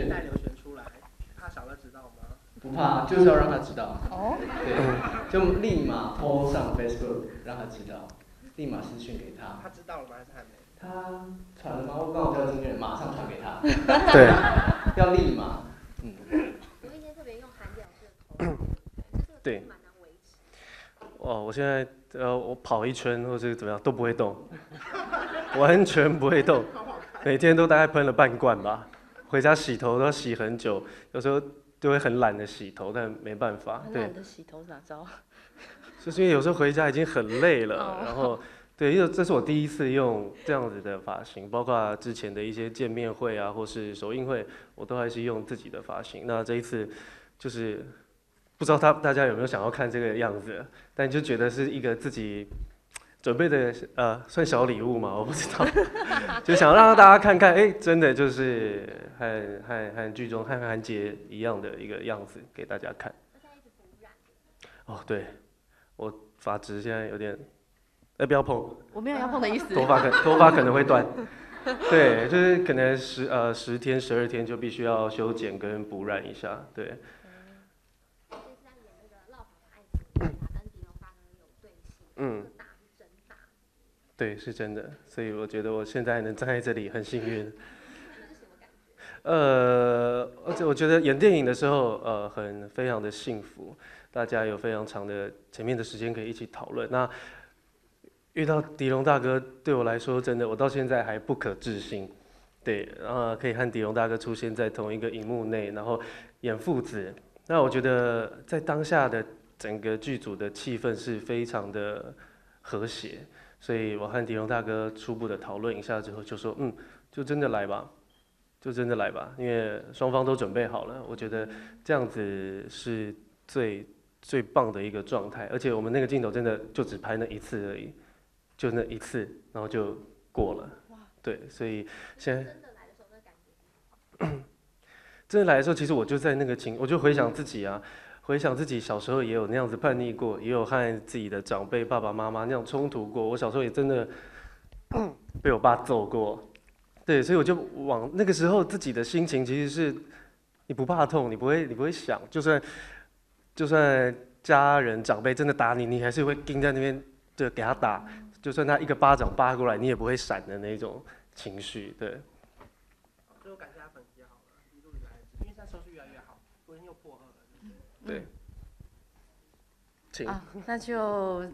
是带刘璇出来，怕小乐知道吗？不怕，就是要让他知道。哦，对，就立马 po 上 Facebook 让他知道，立马私讯给他。他知道了吗？还是还没？他传了吗？我刚好叫经纪人马上传给他，对，要立马。嗯，有一些特别用韩表示的，对蛮难维持。哦，我现在呃，我跑一圈或者怎么样都不会动，完全不会动，每天都大概喷了半罐吧。回家洗头都要洗很久，有时候就会很懒得洗头，但没办法，懒，得洗头哪招？就是因为有时候回家已经很累了，哦然后对，因为这是我第一次用这样子的发型，包括之前的一些见面会啊，或是首映会，我都还是用自己的发型。那这一次就是不知道他大家有没有想要看这个样子，但就觉得是一个自己准备的呃算小礼物嘛，我不知道，就想让大家看看，哎、真的就是和和和剧中和韩杰一样的一个样子给大家看。哦，对，我发质现在有点，哎、不要碰，我没有要碰的意思。头发可 头发可能会断。对，就是可能十呃十天十二天就必须要修剪跟补染一下。对，这次在演那个《绕跑的爱情》里面啊，跟狄龙大哥有对戏，嗯这个打是真打，对，是真的。所以我觉得我现在能站在这里很幸运。呃，而且我觉得演电影的时候，呃，很非常的幸福，大家有非常长的前面的时间可以一起讨论。那遇到狄龙大哥，对我来说，真的我到现在还不可置信。对，呃，可以和狄龙大哥出现在同一个荧幕内，然后演父子。那我觉得在当下的整个剧组的气氛是非常的和谐，所以我和狄龙大哥初步的讨论一下之后，就说，嗯，就真的来吧。就真的来吧，因为双方都准备好了，我觉得这样子是最最棒的一个状态，而且我们那个镜头真的就只拍那一次而已，就那一次，然后就过了。对，所以现在真的来的时候，那感觉 真的来的时候，其实我就在那个情，我就回想自己啊，回想自己小时候也有那样子叛逆过，也有和自己的长辈爸爸妈妈那样冲突过。我小时候也真的 被我爸揍过，对，所以我就往那个时候自己的心情其实是，你不怕痛，你不会，你不会想，就算就算家人长辈真的打你，你还是会盯在那边就给他打，就算他一个巴掌扒过来，你也不会闪的那种情绪，对。最后感谢他粉丝好了，一路以来，因为现在收视越来越好，昨天又破二，对，请。啊，那就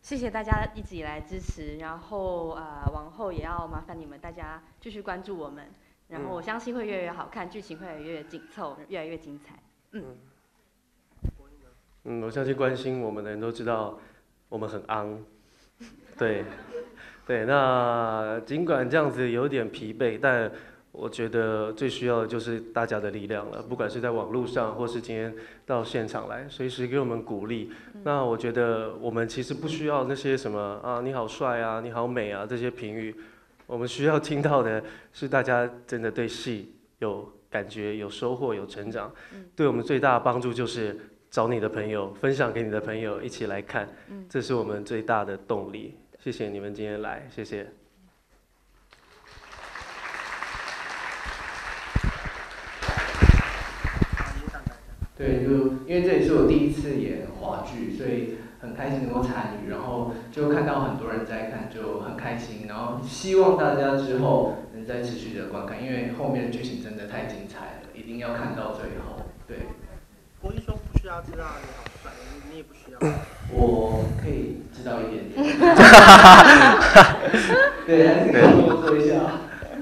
谢谢大家一直以来支持，然后呃，往后也要麻烦你们大家继续关注我们，然后我相信会越来越好看，剧情会越来越紧凑，越来越精彩。嗯？嗯，我相信关心我们的人都知道，我们很昂，对，对。那尽管这样子有点疲惫，但我觉得最需要的就是大家的力量了，不管是在网络上，或是今天到现场来，随时给我们鼓励。那我觉得我们其实不需要那些什么啊，你好帅啊，你好美啊这些评语，我们需要听到的是大家真的对戏有感觉、有收获、有成长。对我们最大的帮助就是找你的朋友，分享给你的朋友，一起来看，这是我们最大的动力。谢谢你们今天来，谢谢。好，影响大家。对，就因为这也是我第一次演话剧，所以很开心能够参与，然后就看到很多人在看，就很开心。然后希望大家之后能再持续的观看，因为后面的剧情真的太精彩了，一定要看到最后。对，我一说不需要知道你好帅，你你也不需要。我可以知道一点点。对，还是可以跟我说一下。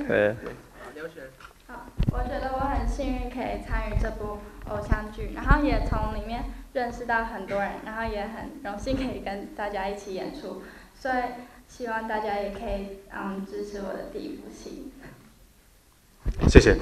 对。好，刘璇。好，我觉得我很幸运可以参与这部偶像剧，然后也从里面认识到很多人，然后也很荣幸可以跟大家一起演出，所以希望大家也可以嗯支持我的第一部戏。谢谢。